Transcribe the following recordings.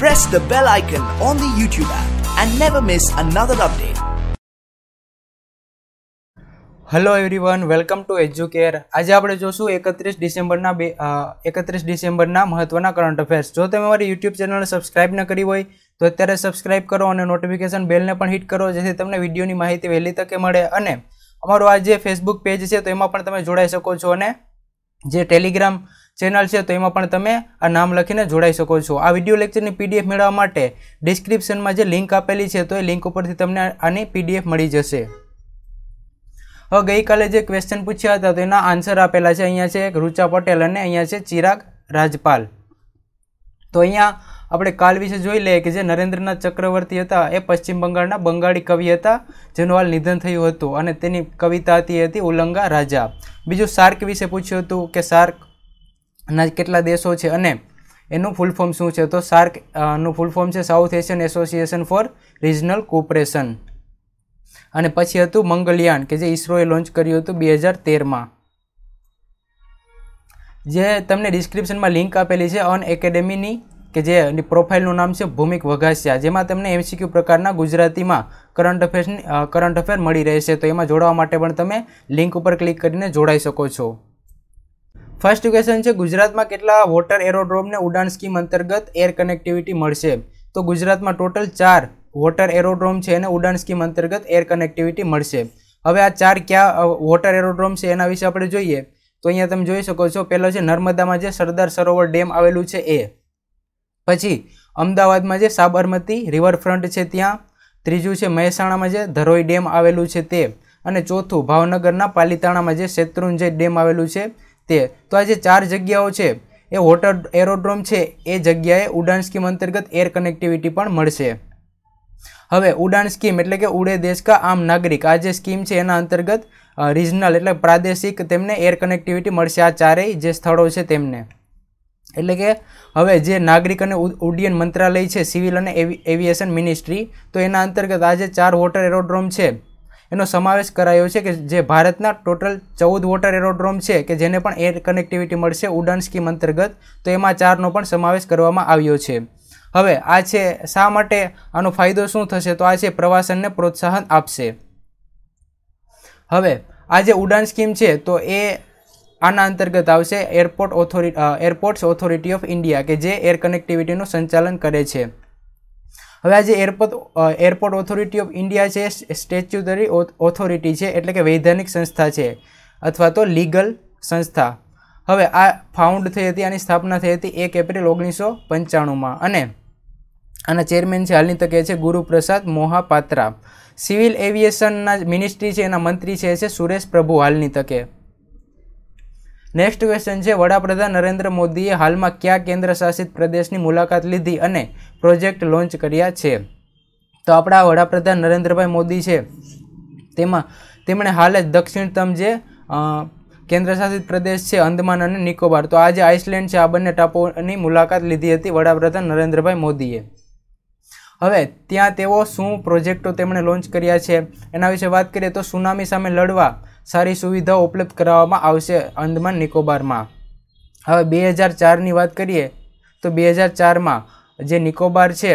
press the bell icon on the YouTube app and never miss another update. Hello everyone welcome to Educare આજે આપણે જોશું એકત્રીસ ડિસેમ્બરના બે એકત્રીસ ડિસેમ્બરના મહત્વના કરંટ અફેર્સ જો તમે મારી યુટ્યુબ ચેનલને સબસ્ક્રાઇબ ન કરી હોય, તો અત્યારે સબસ્ક્રાઇબ કરો અને નોટિફિકેશન બેલને પણ હિટ કરો, જેથી તમને વિડીયોની માહિતી વહેલી તકે મળે. અને અમારું આ જે ફેસબુક પેજ છે, તો એમાં પણ તમે જોડાઈ શકો છો. અને જે ટેલિગ્રામ ચેનલ છે, તો એમાં પણ તમે આ નામ લખીને જોડાઈ શકો છો. આ વીડિયો લેક્ચરની પીડીએફ મેળવવા માટે ડિસ્ક્રિપ્શનમાં જે લિંક આપેલી છે, તો એ લિંક ઉપરથી તમને આની પીડીએફ મળી જશે. હવે ગઈકાલે જે ક્વેશ્ચન પૂછ્યા હતા, તો એના આન્સર આપેલા છે. અહીંયા છે રૂચા પટેલ અને અહીંયા છે ચિરાગ રાજપાલ. તો અહીંયા આપણે કાલ વિશે જોઈ લઈએ કે જે નરેન્દ્રનાથ ચક્રવર્તી હતા, એ પશ્ચિમ બંગાળના બંગાળી કવિ હતા, જેનું હાલ નિધન થયું હતું. અને તેની કવિતા હતી હતી ઉલ્લંગા રાજા. બીજું શાર્ક વિશે પૂછ્યું હતું કે સાર્ક ના કેટલા દેશો છે અને એનું ફૂલ ફોર્મ શું છે? તો સાર્કનું ફૂલ ફોર્મ છે South Asian Association for Regional Cooperation અને પછી હતું મંગલયાન, કે જે ઇસરોએ લોન્ચ કર્યું હતું બે હજાર તેરમાં. જે તમને ડિસ્ક્રિપ્શનમાં લિંક આપેલી છે અન એકેડેમીની કે જે પ્રોફાઇલનું નામ છે ભૂમિક વઘાસિયા, જેમાં તમને એમસીક્યુ પ્રકારના ગુજરાતીમાં કરંટ અફેર્સની કરંટ અફેર મળી રહેશે. તો એમાં જોડાવા માટે પણ તમે લિંક ઉપર ક્લિક કરીને જોડાઈ શકો છો. ફર્સ્ટ ક્વેશ્ચન છે, ગુજરાતમાં કેટલા વોટર એરોડ્રોમને ઉડાન સ્કીમ અંતર્ગત એર કનેક્ટિવિટી મળશે? તો ગુજરાતમાં ટોટલ ચાર વોટર એરોડ્રોમ છે એને ઉડાન સ્કીમ અંતર્ગત એર કનેક્ટિવિટી મળશે. હવે આ ચાર ક્યાં વોટર એરોડ્રોમ છે એના વિશે આપણે જોઈએ. તો અહીંયા તમે જોઈ શકો છો, પહેલો છે નર્મદામાં જે સરદાર સરોવર ડેમ આવેલું છે એ. પછી અમદાવાદમાં જે સાબરમતી રિવરફ્રન્ટ છે ત્યાં. ત્રીજું છે મહેસાણામાં જે ધરોઈ ડેમ આવેલું છે તે. અને ચોથું ભાવનગરના પાલિતાણામાં જે શેત્રુંજય ડેમ આવેલું છે. તે. તો આ જે ચાર જગ્યાઓ છે, એ વોટર એરોડ્રોમ છે, એ જગ્યાએ ઉડાન સ્કીમ અંતર્ગત એર કનેક્ટિવિટી પણ મળશે. હવે ઉડાન સ્કીમ એટલે કે ઉડે દેશ કા આમ નાગરિક, આ જે સ્કીમ છે એના અંતર્ગત રિજનલ એટલે પ્રાદેશિક તેમને એર કનેક્ટિવિટી મળશે. આ ચારેય જે સ્થળો છે તેમને. એટલે કે હવે જે નાગરિક અને ઉડ્ડયન મંત્રાલય છે સિવિલ અને એવિએશન મિનિસ્ટ્રી તો એના અંતર્ગત આ જે ચાર વોટર એરોડ્રોમ છે એનો સમાવેશ કરાયો છે કે જે ભારતના ટોટલ ચૌદ વોટર એરોડ્રોમ છે કે જેને પણ એર કનેક્ટિવિટી મળશે ઉડાન સ્કીમ અંતર્ગત, તો એમાં ચારનો પણ સમાવેશ કરવામાં આવ્યો છે. હવે આ છે શા માટે, આનો ફાયદો શું થશે? તો આ છે પ્રવાસનને પ્રોત્સાહન આપશે. હવે, આ જે ઉડાન સ્કીમ છે, તો એ આના અંતર્ગત આવશે airport authority airports authority of India, કે જે એર કનેક્ટિવિટીનું સંચાલન કરે છે. હવે આ જે airport airport authority of India છે સ્ટેચ્યુટરી ઓથોરિટી છે, એટલે કે વૈધાનિક સંસ્થા છે, અથવા તો લીગલ સંસ્થા. હવે આ ફાઉન્ડ થઈ હતી, આની સ્થાપના થઈ હતી એક એપ્રિલ ઓગણીસો પંચાણુંમાં. અને આના ચેરમેન છે, હાલની તકે છે ગુરુપ્રસાદ મોહાપાત્રા. સિવિલ એવિએશનના મિનિસ્ટ્રી છે, એના મંત્રી છે છે સુરેશ પ્રભુ હાલની તકે. નેક્સ્ટ ક્વેશ્ચન છે, વડાપ્રધાન નરેન્દ્ર મોદીએ હાલમાં કયા કેન્દ્ર શાસિત પ્રદેશની મુલાકાત લીધી અને પ્રોજેક્ટ લોન્ચ કર્યા છે? તો આપણા વડાપ્રધાન નરેન્દ્રભાઈ મોદી છે. તેમાં, તેમણે હાલ જ દક્ષિણતમ જે કેન્દ્રશાસિત પ્રદેશ છે અંદમાન અને નિકોબાર. તો આજે આઇસલેન્ડ છે, આ બંને ટાપુઓની મુલાકાત લીધી હતી વડાપ્રધાન નરેન્દ્રભાઈ મોદીએ. હવે, ત્યાં તેઓ શું પ્રોજેક્ટો તેમણે લોન્ચ કર્યા છે? એના વિશે વાત કરીએ તો સુનામી સામે લડવા સારી સુવિધાઓ ઉપલબ્ધ કરાવવામાં આવશે અંદમાન નિકોબારમાં. હવે બે હજાર ચારની વાત કરીએ તો બે હજાર ચારમાં જે નિકોબાર છે,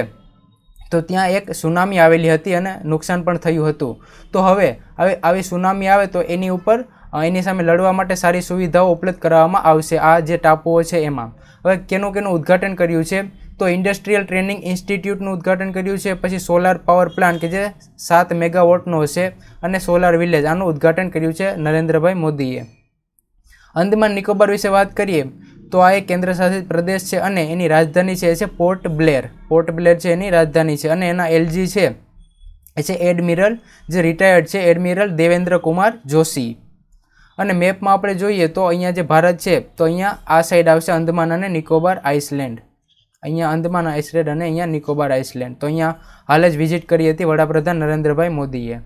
તો ત્યાં એક સુનામી આવેલી હતી અને નુકસાન પણ થયું હતું. તો હવે હવે આવી સુનામી આવે તો એની ઉપર એની સામે લડવા માટે સારી સુવિધાઓ ઉપલબ્ધ કરાવવામાં આવશે આ જે ટાપુઓ છે એમાં. હવે કેનું કેનું ઉદ્ઘાટન કર્યું છે તો ઇન્ડસ્ટ્રીયલ ટ્રેનિંગ ઇન્સ્ટિટ્યૂટનું ઉદ્ઘાટન કર્યું છે, પછી સોલાર પાવર પ્લાન્ટ કે જે સાત મેગાવોટનો હશે, અને સોલાર વિલેજ આનું ઉદ્ઘાટન કર્યું છે નરેન્દ્રભાઈ મોદીએ. અંદમાન નિકોબાર વિશે વાત કરીએ, તો આ એક કેન્દ્રશાસિત પ્રદેશ છે અને એની રાજધાની છે, એ છે પોર્ટ બ્લેર પોર્ટ બ્લેર છે એની રાજધાની છે અને એના એલજી છે. એ છે એડમિરલ જે રિટાયર્ડ છે એડમિરલ દેવેન્દ્ર કુમાર જોશી અને મેપમાં આપણે જોઈએ તો અહીંયા જે ભારત છે, તો અહીંયા આ સાઈડ આવશે અંદમાન અને નિકોબાર આઇસલેન્ડ અહીંયા અંદમાન આઇસલેન્ડ અને અહીંયા નિકોબાર આઇસલેન્ડ. તો અહીંયા હાલ જ વિઝિટ કરી હતી વડાપ્રધાન નરેન્દ્રભાઈ મોદીએ.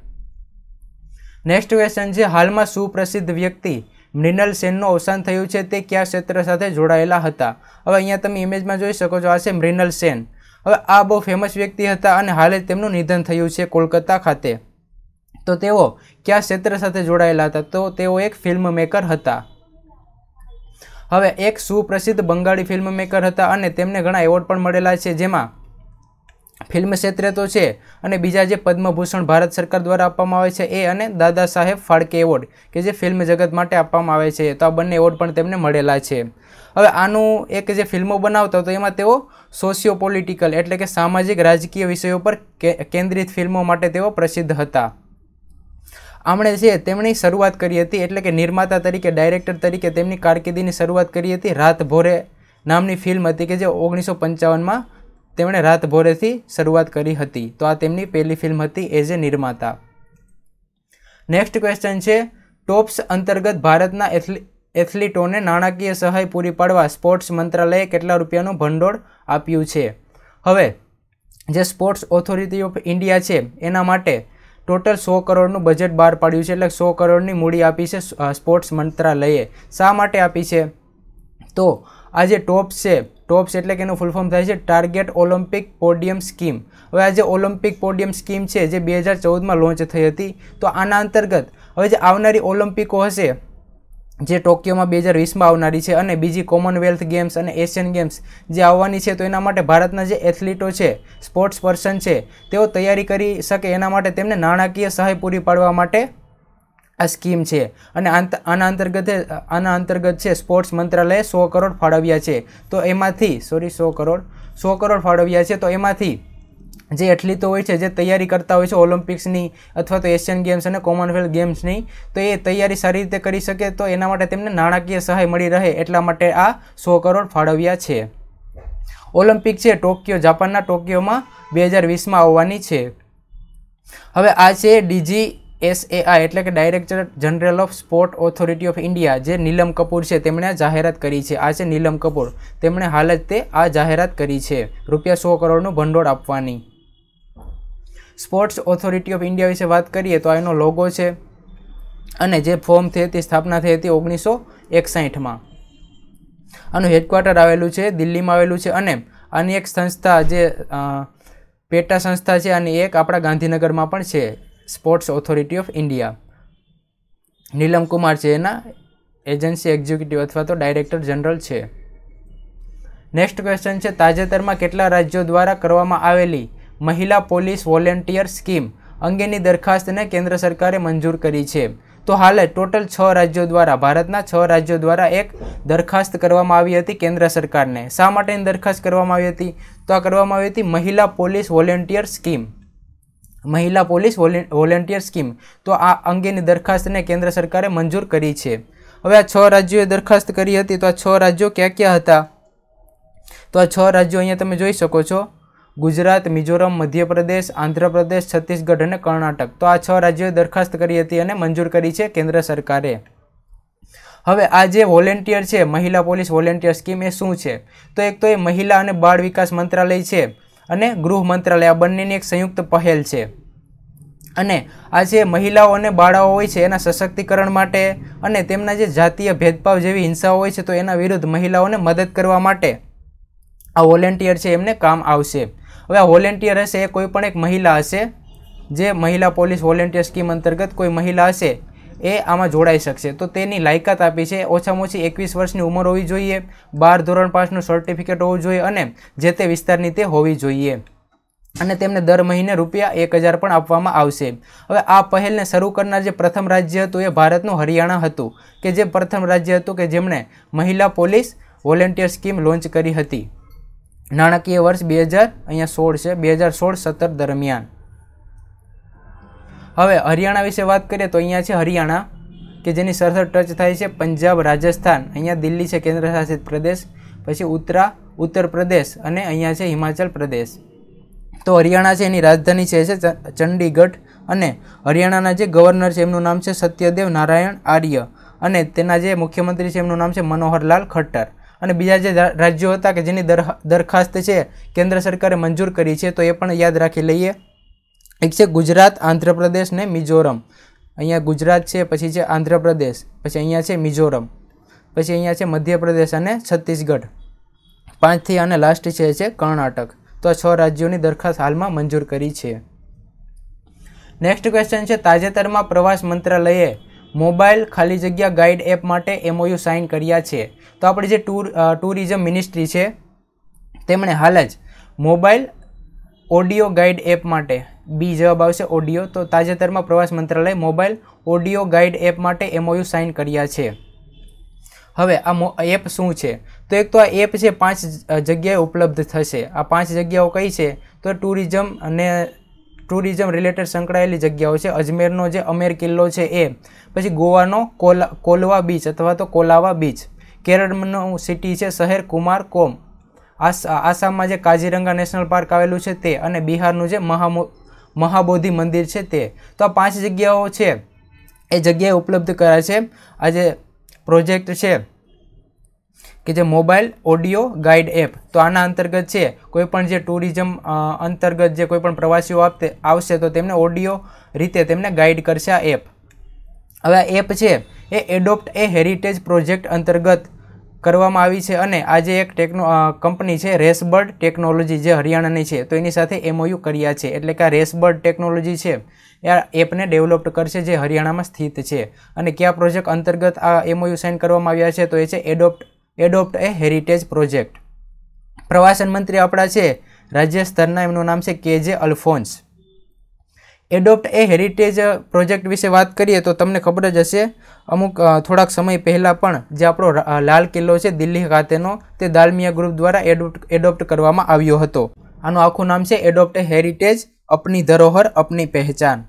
નેક્સ્ટ ક્વેશ્ચન છે, હાલમાં સુપ્રસિદ્ધ વ્યક્તિ મૃણાલ સેનનું અવસાન થયું છે, તે કયા ક્ષેત્ર સાથે જોડાયેલા હતા? હવે અહીંયા તમે ઇમેજમાં જોઈ શકો છો, આ છે મૃણાલ સેન. હવે આ બહુ ફેમસ વ્યક્તિ હતા અને હાલે તેમનું નિધન થયું છે કોલકાતા ખાતે. તો તેઓ કયા ક્ષેત્ર સાથે જોડાયેલા હતા? તો તેઓ એક ફિલ્મ મેકર હતા. હવે એક સુપ્રસિદ્ધ બંગાળી ફિલ્મ મેકર હતા અને તેમને ઘણા એવોર્ડ પણ મળેલા છે, જેમાં ફિલ્મ ક્ષેત્રે તો છે અને બીજા જે પદ્મભૂષણ ભારત સરકાર દ્વારા આપવામાં આવે છે એ અને દાદા સાહેબ ફાળકે એવોર્ડ કે જે ફિલ્મ જગત માટે આપવામાં આવે છે, તો આ બંને એવોર્ડ પણ તેમને મળેલા છે. હવે આનું એક જે ફિલ્મો બનાવતા તો એમાં તેઓ સોશિયો પોલિટિકલ એટલે કે સામાજિક રાજકીય વિષયો પર કેન્દ્રિત ફિલ્મો માટે તેઓ પ્રસિદ્ધ હતા. આમણે છે તેમની શરૂઆત કરી હતી, એટલે કે નિર્માતા તરીકે, ડાયરેક્ટર તરીકે તેમની કારકિર્દીની શરૂઆત કરી હતી રાત ભોરે નામની ફિલ્મ હતી કે જે ઓગણીસો પંચાવનમાં તેમણે રાત ભોરેથી શરૂઆત કરી હતી. તો આ તેમની પહેલી ફિલ્મ હતી એઝ એ નિર્માતા. નેક્સ્ટ ક્વેશ્ચન છે, ટોપ્સ અંતર્ગત ભારતના એથ્લીટોને નાણાકીય સહાય પૂરી પાડવા સ્પોર્ટ્સ મંત્રાલયે કેટલા રૂપિયાનું ભંડોળ આપ્યું છે? હવે, જે સ્પોર્ટ્સ ઓથોરિટી ઓફ ઇન્ડિયા છે, એના માટે ટોટલ સો કરોડનું બજેટ બહાર પાડ્યું છે એટલે સો કરોડની મૂડી આપી છે સ્પોર્ટ્સ મંત્રાલયે. શા માટે આપી છે? તો આ જે ટોપ્સ છે, ટોપ્સ એટલે કે એનું ફૂલ ફોર્મ થાય છે ટાર્ગેટ ઓલિમ્પિક પોડિયમ સ્કીમ હવે આ જે ઓલિમ્પિક પોડિયમ સ્કીમ છે, જે બે હજાર ચૌદમાં લોન્ચ થઈ હતી, તો આના અંતર્ગત હવે જે આવનારી ઓલિમ્પિકો હશે જે ટોક્યોમાં બે હજાર વીસમાં આવનારી છે અને બીજી કોમનવેલ્થ ગેમ્સ અને એશિયન ગેમ્સ જે આવવાની છે, તો એના માટે ભારતના જે એથ્લીટો છે, સ્પોર્ટ્સ પર્સન છે, તેઓ તૈયારી કરી શકે એના માટે તેમને નાણાકીય સહાય પૂરી પાડવા માટે આ સ્કીમ છે. અને આના અંતર્ગત આના અંતર્ગત છે, સ્પોર્ટ્સ મંત્રાલયે સો કરોડ ફાળવ્યા છે. તો એમાંથી, સોરી, સો કરોડ સો કરોડ ફાળવ્યા છે, તો એમાંથી જે એથ્લીટો હોય છે, જે તૈયારી કરતા હોય છે ઓલિમ્પિક્સની અથવા તો એશિયન ગેમ્સ અને કોમનવેલ્થ ગેમ્સની તો એ તૈયારી સારી રીતે કરી શકે તો એના માટે તેમને નાણાકીય સહાય મળી રહે એટલા માટે આ સો કરોડ ફાળવ્યા છે. ઓલિમ્પિક છે ટોક્યો જાપાનના ટોક્યોમાં બે હજાર વીસમાં આવવાની છે. હવે આ છે ડીજી એસએઆઈ એટલે કે director general of sport authority of India જે નીલમ કપૂર છે, તેમણે આ જાહેરાત કરી છે. આ છે નીલમ કપૂર. તેમણે હાલ જ તે આ જાહેરાત કરી છે. રૂપિયા સો કરોડનું ભંડોળ આપવાની. સ્પોર્ટ્સ ઓથોરિટી ઓફ ઇન્ડિયા વિશે વાત કરીએ તો એનો લોગો છે અને જે ફોર્મ થઈ હતી, સ્થાપના થઈ હતી ઓગણીસો એકસાઠમાં. આનું હેડક્વાર્ટર આવેલું છે, દિલ્હીમાં આવેલું છે અને આની એક સંસ્થા જે પેટા સંસ્થા છે અને એક આપણા ગાંધીનગરમાં પણ છે, sports authority of India. Neelam Kumar છે એના, એજન્સી એક્ઝિક્યુટિવ અથવા તો ડાયરેક્ટર જનરલ છે. નેક્સ્ટ ક્વેશ્ચન છે, તાજેતરમાં કેટલા રાજ્યો દ્વારા કરવામાં આવેલી મહિલા પોલીસ વોલેન્ટિયર સ્કીમ અંગેની દરખાસ્તને કેન્દ્ર સરકારે મંજૂર કરી છે. તો હાલે ટોટલ છ રાજ્યો દ્વારા, ભારતના છ રાજ્યો દ્વારા એક દરખાસ્ત કરવામાં આવી હતી કેન્દ્ર સરકારને. શા માટેની દરખાસ્ત કરવામાં આવી હતી? તો આ કરવામાં આવી હતી મહિલા પોલીસ વોલેન્ટિયર સ્કીમ. મહિલા પોલીસ વોલેન્ટિયર સ્કીમ. તો આ અંગેની દરખાસ્તને કેન્દ્ર સરકારે મંજૂર કરી છે. હવે આ છ રાજ્યોએ દરખાસ્ત કરી હતી, તો આ છ રાજ્યો ક્યાં ક્યાં હતા? તો આ છ રાજ્યો અહીંયા તમે જોઈ શકો છો. ગુજરાત, મિઝોરમ, મધ્યપ્રદેશ, આંધ્રપ્રદેશ, છત્તીસગઢ અને કર્ણાટક. તો આ છ રાજ્યોએ દરખાસ્ત કરી હતી અને મંજૂર કરી છે કેન્દ્ર સરકારે. હવે આ જે વોલેન્ટિયર છે, મહિલા પોલીસ વોલેન્ટિયર સ્કીમ એ શું છે? તો એક તો એ મહિલા અને બાળ વિકાસ મંત્રાલય છે અને ગૃહ મંત્રાલય. આ બંનેની એક સંયુક્ત પહેલ છે. અને આ જે મહિલાઓ અને બાળાઓ હોય છે, એના સશક્તિકરણ માટે અને તેમના જે જાતીય ભેદભાવ જેવી હિંસાઓ હોય છે, તો એના વિરુદ્ધ મહિલાઓને મદદ કરવા માટે આ વોલેન્ટિયર છે, એમને કામ આવશે. હવે આ વોલેન્ટિયર હશે એ કોઈ પણ એક મહિલા હશે, જે મહિલા પોલીસ વોલેન્ટિયર સ્કીમ અંતર્ગત કોઈ મહિલા હશે, એ આમાં જોડાઈ શકશે. તો તેની લાયકાત આપી છે, ઓછામાં ઓછી એકવીસ વર્ષની ઉંમર હોવી જોઈએ, બાર ધોરણ પાસનું સર્ટિફિકેટ હોવું જોઈએ અને જે તે વિસ્તારની તે હોવી જોઈએ. અને તેમને દર મહિને રૂપિયા એક હજાર પણ આપવામાં આવશે. હવે આ પહેલને શરૂ કરનાર જે પ્રથમ રાજ્ય હતું એ ભારતનું હરિયાણા હતું, કે જે પ્રથમ રાજ્ય હતું કે જેમણે મહિલા પોલીસ વોલેન્ટિયર સ્કીમ લોન્ચ કરી હતી. નાણાકીય વર્ષ બે હજાર અહીંયા સોળ છે. બે હજાર સોળ સત્તર દરમિયાન. હવે હરિયાણા વિશે વાત કરીએ તો અહીંયા છે હરિયાણા, કે જેની સરસર ટચ થાય છે પંજાબ, રાજસ્થાન. અહીંયા દિલ્હી છે કેન્દ્ર શાસિત પ્રદેશ, પછી ઉત્તરા, ઉત્તર પ્રદેશ અને અહીંયા છે હિમાચલ પ્રદેશ. તો હરિયાણા છે એની રાજધાની છે ચંડીગઢ અને હરિયાણાના જે ગવર્નર છે એમનું નામ છે સત્યદેવ નારાયણ આર્ય અને તેના જે મુખ્યમંત્રી છે એમનું નામ છે મનોહરલાલ ખટ્ટર. અને બીજા જે રાજ્યો હતા કે જેની દરખાસ્ત છે, કેન્દ્ર સરકારે મંજૂર કરી છે, તો એ પણ યાદ રાખી લઈએ. એક છે ગુજરાત, આંધ્રપ્રદેશ ને મિઝોરમ. અહીંયા ગુજરાત છે, પછી છે આંધ્રપ્રદેશ, પછી અહીંયા છે મિઝોરમ, પછી અહીંયા છે મધ્યપ્રદેશ અને છત્તીસગઢ. પાંચથી અને લાસ્ટ છે છે કર્ણાટક. તો છ રાજ્યોની દરખાસ્ત હાલમાં મંજૂર કરી છે. નેક્સ્ટ ક્વેશ્ચન છે, તાજેતરમાં પ્રવાસ મંત્રાલયે મોબાઈલ ખાલી જગ્યા ગાઈડ એપ માટે એમઓયુ સાઇન કર્યા છે. તો આપણી જે ટૂર ટુરિઝમ મિનિસ્ટ્રી છે, તેમણે હાલ જ મોબાઈલ ઓડિયો ગાઈડ એપ માટે, બી જવાબ આવશે ઓડિયો, તો તાજેતરમાં પ્રવાસ મંત્રાલય મોબાઈલ ઓડિયો ગાઈડ એપ માટે એમઓયુ સાઇન કર્યા છે. હવે આ એપ શું છે? તો એક તો આ એપ છે, પાંચ જગ્યાએ ઉપલબ્ધ થશે. આ પાંચ જગ્યાઓ કઈ છે? તો ટુરિઝમ અને ટુરિઝમ રિલેટેડ સંકળાયેલી જગ્યાઓ છે. અજમેરનો જે અમેર કિલ્લો છે એ, પછી ગોવાનો કોલા, કોલવા બીચ અથવા તો કોલાવા બીચ. કેરળનું સિટી છે શહેર કુમાર કોમ. આસામમાં જે કાજીરંગા નેશનલ પાર્ક આવેલું છે તે અને બિહારનું જે મહામો, મહાબોધિ મંદિર છે તે. તો આ પાંચ જગ્યાઓ છે. એ જગ્યાએ ઉપલબ્ધ કરાય છે. આ જે પ્રોજેક્ટ છે કે જે મોબાઈલ ઓડિયો ગાઈડ એપ. તો આના અંતર્ગત છે કોઈપણ જે ટુરિઝમ અંતર્ગત જે કોઈપણ પ્રવાસીઓ આપતે, આવશે તો તેમને ઓડિયો રીતે તેમને ગાઈડ કરશે આ એપ. હવે આ એપ છે, એ એડોપ્ટ એ હેરિટેજ પ્રોજેક્ટ અંતર્ગત કરવામાં આવી છે અને આજે એક ટેકનો કંપની છે, રેસબર્ડ ટેકનોલોજી, જે હરિયાણાની છે. તો એની સાથે એમઓયુ કર્યા છે. એટલે કે આ રેસબર્ડ ટેકનોલોજી છે, એ આ એપને ડેવલપ કરશે જે હરિયાણામાં સ્થિત છે. અને કયા પ્રોજેક્ટ અંતર્ગત આ એમઓયુ સાઇન કરવામાં આવ્યા છે, તો એ છે adopt adopt a heritage project પ્રવાસન મંત્રી આપણા છે, રાજ્ય સ્તરના, એમનું નામ છે કે જે Alphons. Adopt a heritage project વિશે વાત કરીએ તો તમને ખબર જ હશે, અમુક થોડાક સમય પહેલાં પણ જે આપણો લાલ કિલ્લો છે દિલ્હી ખાતેનો, તે દાલમિયા ગ્રુપ દ્વારા એડોપ્ટ એડોપ્ટ કરવામાં આવ્યો હતો. આનું આખું નામ છે એડોપ્ટ હેરિટેજ અપની ધરોહર, અપની પહેચાન.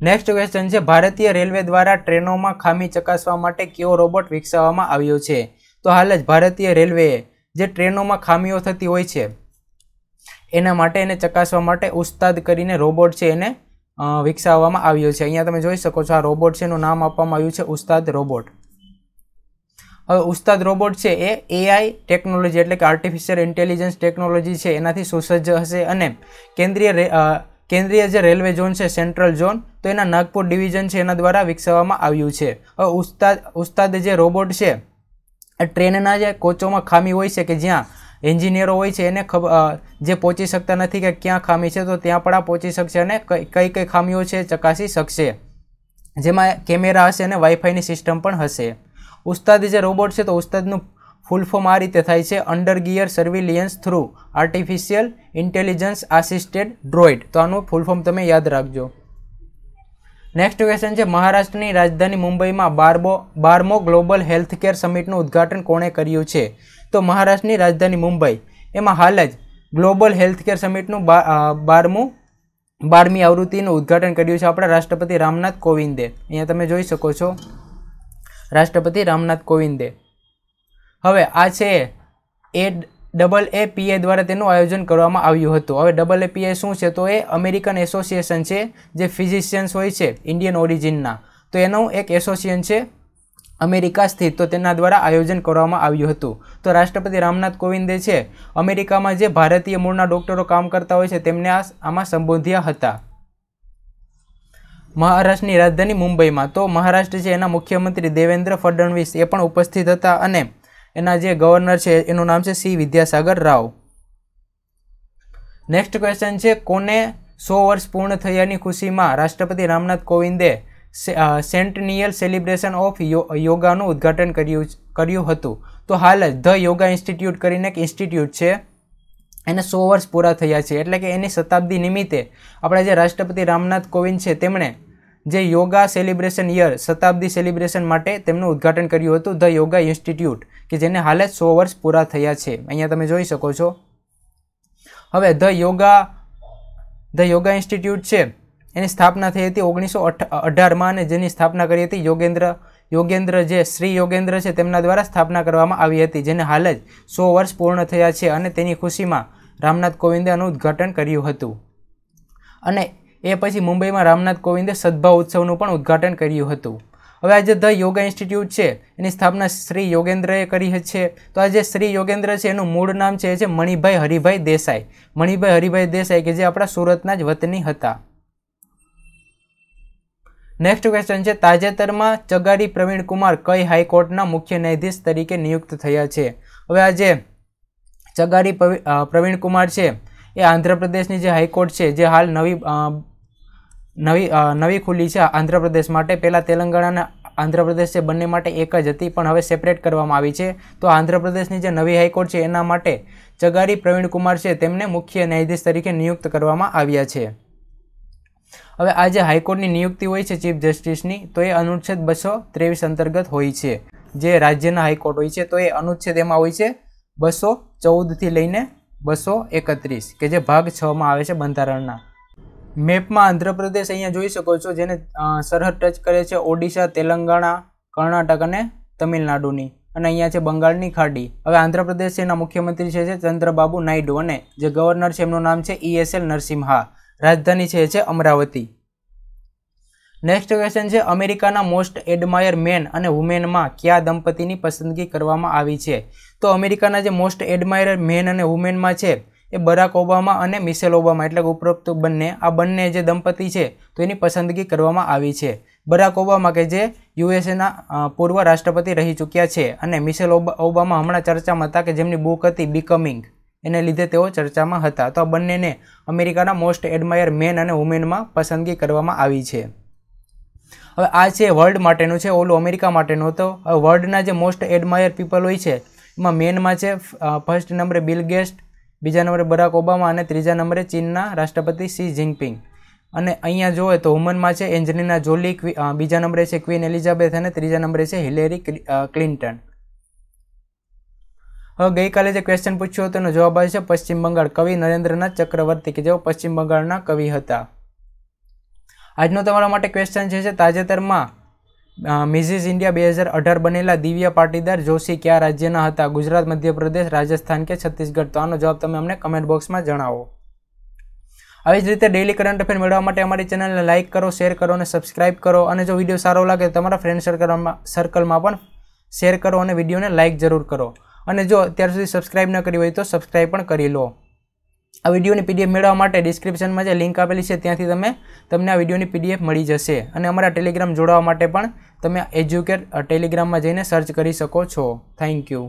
નેક્સ્ટ ક્વેશ્ચન છે, ભારતીય રેલવે દ્વારા ટ્રેનોમાં ખામી ચકાસવા માટે કયો રોબોટ વિકસાવવામાં આવ્યો છે? તો હાલ જ ભારતીય રેલવેએ જે ટ્રેનોમાં ખામીઓ થતી હોય છે, એના માટે એને ચકાસવા માટે ઉસ્તાદ કરીને રોબોટ છે એને વિકસાવવામાં આવ્યો છે. અહીંયા તમે જોઈ શકો છો, આ રોબોટ છે એનું નામ આપવામાં આવ્યું છે, ઉસ્તાદ રોબોટ. હવે ઉસ્તાદ રોબોટ છે એ એઆઈ ટેકનોલોજી એટલે કે આર્ટિફિશિયલ ઇન્ટેલિજન્સ ટેકનોલોજી છે, એનાથી સુસજ્જ હશે અને કેન્દ્રીય કેન્દ્રીય જે રેલવે ઝોન છે, સેન્ટ્રલ ઝોન, તો એના નાગપુર ડિવિઝન છે, એના દ્વારા વિકસાવવામાં આવ્યું છે. ઉસ્તાદ ઉસ્તાદ જે રોબોટ છે ટ્રેનના જે કોચોમાં ખામી હોય છે કે જ્યાં એન્જિનિયરો હોય છે, એને જે પહોંચી શકતા નથી કે ક્યાં ખામી છે, તો ત્યાં પણ આ પહોંચી શકશે અને કઈ કઈ ખામીઓ છે ચકાસી શકશે. જેમાં કેમેરા હશે અને વાઈફાઈની સિસ્ટમ પણ હશે. ઉસ્તાદ જે રોબોટ છે, તો ઉસ્તાદનું ફૂલ ફોર્મ આ રીતે થાય છે. Under gear surveillance through artificial intelligence assisted droid તો આનું ફૂલ ફોર્મ તમે યાદ રાખજો. નેક્સ્ટ ક્વેશ્ચન છે, મહારાષ્ટ્રની રાજધાની મુંબઈમાં બારમો બારમો ગ્લોબલ હેલ્થકેર સમિટનું ઉદ્ઘાટન કોણે કર્યું છે? તો મહારાષ્ટ્રની રાજધાની મુંબઈ. એમાં હાલ જ ગ્લોબલ હેલ્થકેર સમિટનું બારમું, બારમી આવૃત્તિનું ઉદ્ઘાટન કર્યું છે આપણા રાષ્ટ્રપતિ રામનાથ કોવિંદે. અહીંયા તમે જોઈ શકો છો. રાષ્ટ્રપતિ રામનાથ કોવિંદે. હવે આ છે એ ડબલ એ પીએ દ્વારા તેનું આયોજન કરવામાં આવ્યું હતું. હવે ડબલ એ પીએ શું છે? તો એ અમેરિકન એસોસિએશન છે, જે ફિઝિશિયન્સ હોય છે, ઇન્ડિયન ઓરિજિનના. તો એનું એક એસોસિએશન છે, અમેરિકા સ્થિત. તો તેના દ્વારા આયોજન કરવામાં આવ્યું હતું. તો રાષ્ટ્રપતિ રામનાથ કોવિંદે છે, અમેરિકામાં જે ભારતીય મૂળના ડોક્ટરો કામ કરતા હોય છે, તેમને આ આમાં સંબોધ્યા હતા. મહારાષ્ટ્રની રાજધાની મુંબઈમાં. તો મહારાષ્ટ્ર છે, એના મુખ્યમંત્રી દેવેન્દ્ર ફડણવીસ એ પણ ઉપસ્થિત હતા અને એના જે ગવર્નર છે, એનું નામ છે C Vidyasagar Rao. Next question છે, કોને સો વર્ષ પૂર્ણ થયાની ખુશીમાં રાષ્ટ્રપતિ રામનાથ કોવિંદે સેન્ટનિયલ સેલિબ્રેશન ઓફ યોગાનું ઉદ્ઘાટન કર્યું કર્યું હતું. તો હાલ જ ધ યોગા ઇન્સ્ટિટ્યૂટ કરીને એક ઇન્સ્ટિટ્યૂટ છે, એને સો વર્ષ પૂરા થયા છે. એટલે કે એની શતાબ્દી નિમિત્તે આપણા જે રાષ્ટ્રપતિ રામનાથ કોવિંદ છે, તેમણે જે યોગા સેલિબ્રેશન યર શતાબ્દી સેલિબ્રેશન માટે તેમનું ઉદ્ઘાટન કર્યું હતું ધ યોગા ઇન્સ્ટિટ્યૂટ કે જેને હાલે સો વર્ષ પૂરા થયા છે. અહીંયા તમે જોઈ શકો છો. હવે the yoga the yoga institute છે. એની સ્થાપના થઈ હતી ઓગણીસો અઢારમાં અને જેની સ્થાપના કરી હતી યોગેન્દ્ર યોગેન્દ્ર જે શ્રી યોગેન્દ્ર છે તેમના દ્વારા સ્થાપના કરવામાં આવી હતી, જેને હાલ જ સો વર્ષ પૂર્ણ થયા છે અને તેની ખુશીમાં રામનાથ કોવિંદે આનું ઉદ્ઘાટન કર્યું હતું. અને એ પછી મુંબઈમાં રામનાથ કોવિંદે સદભાવ ઉત્સવનું પણ ઉદ્ઘાટન કર્યું હતું. હવે આજે ધ યોગા ઇન્સ્ટિટ્યૂટ છે, એની સ્થાપના શ્રી યોગેન્દ્રએ કરી છે. તો આ જે શ્રી યોગેન્દ્ર છે, એનું મૂળ નામ છે એ છે મણિભાઈ હરિભાઈ દેસાઈ. મણિભાઈ હરિભાઈ દેસાઈ કે જે આપણા સુરતના જ વતની હતા. નેક્સ્ટ ક્વેશ્ચન છે, તાજેતરમાં ચગારી પ્રવીણ કુમાર કઈ હાઈકોર્ટના મુખ્ય ન્યાયાધીશ તરીકે નિયુક્ત થયા છે? હવે આ જે ચગારી પ્રવીણ કુમાર છે, એ આંધ્રપ્રદેશની જે હાઈકોર્ટ છે, જે હાલ નવી નવી નવી ખુલ્લી છે આંધ્રપ્રદેશ માટે. પહેલાં તેલંગાણાના આંધ્રપ્રદેશ છે બંને માટે એક જ હતી, પણ હવે સેપરેટ કરવામાં આવી છે. તો આંધ્રપ્રદેશની જે નવી હાઈકોર્ટ છે એના માટે ચગારી પ્રવીણકુમાર છે તેમને મુખ્ય ન્યાયાધીશ તરીકે નિયુક્ત કરવામાં આવ્યા છે. હવે આ જે હાઈકોર્ટની નિયુક્તિ હોય છે ચીફ જસ્ટિસની, તો એ અનુચ્છેદ બસો ત્રેવીસ અંતર્ગત હોય છે. જે રાજ્યના હાઈકોર્ટ હોય છે, તો એ અનુચ્છેદ એમાં હોય છે બસો ચૌદથી લઈને બસો એકત્રીસ, કે જે ભાગ છમાં આવે છે બંધારણના. મેપમાં આંધ્રપ્રદેશ અહીંયા જોઈ શકો છો, જેને સરહદ ટચ કરે છે ઓડિશા, તેલંગાણા, કર્ણાટક અને તમિલનાડુની. અને અહીંયા છે બંગાળની ખાડી. હવે આંધ્રપ્રદેશ એના મુખ્યમંત્રી છે ચંદ્રબાબુ નાયડુ અને જે ગવર્નર છે એમનું નામ છે ઈએસએલ નરસિમ્હા. રાજધાની છે એ છે અમરાવતી. નેક્સ્ટ ક્વેશ્ચન છે, અમેરિકાના મોસ્ટ એડમાયર મેન અને વુમેનમાં કયા દંપતીની પસંદગી કરવામાં આવી છે? તો અમેરિકાના જે મોસ્ટ એડમાયર મેન અને વુમેનમાં છે એ બરાક ઓબામા અને મિશેલ ઓબામા, એટલે ઉપરોક્ત બંને, આ બંને જે દંપતી છે, તો એની પસંદગી કરવામાં આવી છે. બરાક ઓબામા કે જે યુએસએના પૂર્વ રાષ્ટ્રપતિ રહી ચૂક્યા છે અને મિસેલ ઓબામા હમણાં ચર્ચામાં હતા કે જેમની બુક હતી બીકમિંગ એને લીધે તેઓ ચર્ચામાં હતા. તો આ બંનેને અમેરિકાના મોસ્ટ એડમાયર મેન અને વુમેનમાં પસંદગી કરવામાં આવી છે. હવે આ છે વર્લ્ડ માટેનું છે, ઓલું અમેરિકા માટેનું તો વર્લ્ડના જે મોસ્ટ એડમાયર પીપલ હોય છે, એમાં મેનમાં છે ફર્સ્ટ નંબરે બિલ ગેસ્ટ બીજા નંબરે બરાક ઓબામા અને ત્રીજા નંબરે ચીનના રાષ્ટ્રપતિ સી જિનપિંગ અને અહીંયા જોઈએ તો હુમનમાં છે એન્જલિના જોલી બીજા નંબરે છે ક્વીન એલિઝાબેથ અને ત્રીજા નંબરે છે હિલેરી ક્લિન્ટન. હવે ગઈકાલે જે ક્વેશ્ચન પૂછ્યો હતો એનો જવાબ આવે છે પશ્ચિમ બંગાળ. કવિ નરેન્દ્રનાથ ચક્રવર્તી કે જેઓ પશ્ચિમ બંગાળના કવિ હતા. આજનો તમારા માટે ક્વેશ્ચન છે તાજેતરમાં મિઝિસ ઇન્ડિયા બે હજાર અઢાર બનેલા દિવ્ય પાટીદાર જોશી કયા રાજ્યના હતા? ગુજરાત, મધ્યપ્રદેશ, રાજસ્થાન કે છત્તીસગઢ? તો આનો જવાબ તમે અમને કમેન્ટ બોક્સમાં જણાવો. આવી જ રીતે ડેઇલી કરંટ અફેર મેળવવા માટે અમારી ચેનલને લાઇક કરો શેર કરો અને સબસ્ક્રાઇબ કરો. અને જો વીડિયો સારો લાગે તો તમારા ફ્રેન્ડ સર્કલમાં સર્કલમાં પણ શેર કરો અને વિડીયોને લાઇક જરૂર કરો. અને જો અત્યાર સુધી સબસ્ક્રાઇબ ન કરી હોય તો સબસ્ક્રાઇબ પણ કરી લો. આ વિડીયોની પીડીએફ મેળવવા માટે ડિસ્ક્રિપ્શનમાં જે લિંક આપેલી છે, ત્યાંથી તમે, તમને આ વિડીયોની પીડીએફ મળી જશે. અને અમારા ટેલિગ્રામ જોડાવા માટે પણ તમે એજ્યુકેટ ટેલિગ્રામમાં જઈને સર્ચ કરી શકો છો. Thank you